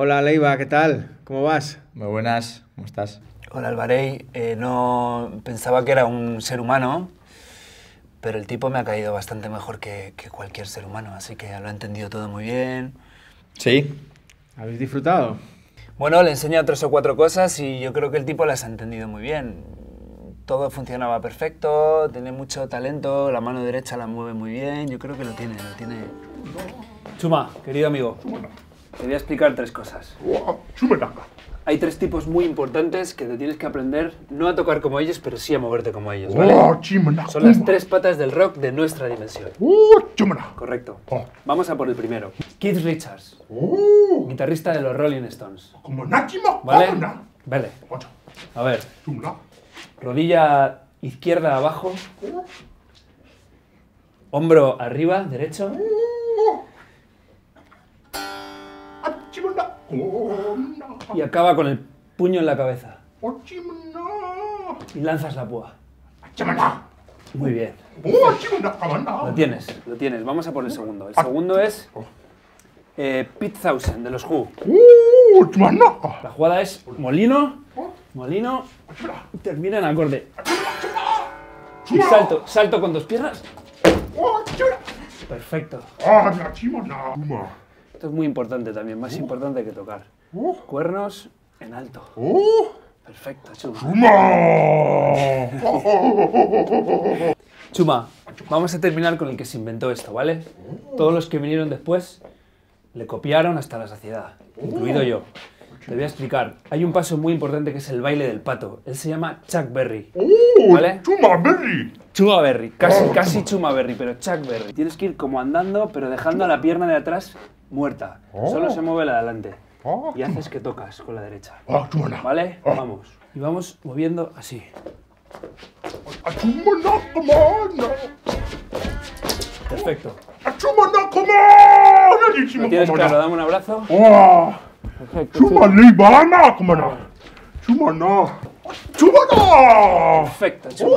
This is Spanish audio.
Hola Leiva, ¿qué tal? ¿Cómo vas? Muy buenas, ¿cómo estás? Hola Alvarey, eh, no pensaba que era un ser humano, pero el tipo me ha caído bastante mejor que, que cualquier ser humano, así que lo ha entendido todo muy bien. Sí. ¿Habéis disfrutado? Bueno, le he enseñado tres o cuatro cosas y yo creo que el tipo las ha entendido muy bien. Todo funcionaba perfecto, tiene mucho talento, la mano derecha la mueve muy bien, yo creo que lo tiene, lo tiene. Chuma, querido amigo, te voy a explicar tres cosas. Hay tres tipos muy importantes que te tienes que aprender no a tocar como ellos, pero sí a moverte como ellos, ¿vale? Son las tres patas del rock de nuestra dimensión. Correcto. Vamos a por el primero. Keith Richards, guitarrista de los Rolling Stones. ¿Vale? Vale. A ver, rodilla izquierda abajo, hombro arriba, derecho. Y acaba con el puño en la cabeza. Y lanzas la púa. Muy bien. Lo tienes, lo tienes. Vamos a por el segundo. El segundo es eh, Pete Thousand de los Who. La jugada es molino, molino, y termina en acorde. Y salto, salto con dos piernas. Perfecto. Esto es muy importante también, más importante que tocar. Cuernos en alto. Perfecto, Chuma. Chuma, vamos a terminar con el que se inventó esto, ¿vale? Todos los que vinieron después le copiaron hasta la saciedad, incluido yo. Te voy a explicar. Hay un paso muy importante que es el baile del pato. Él se llama Chuck Berry. ¿Vale? Chuma Berry. Casi, casi Chuma Berry, pero Chuck Berry. Tienes que ir como andando, pero dejando la pierna de atrás muerta. Solo se mueve la de adelante. Y haces que tocas con la derecha. ¿Vale? Vamos. Y vamos moviendo así. Perfecto. ¿Lo tienes claro? Dame un abrazo. Perfecto. Perfecto, Chuma.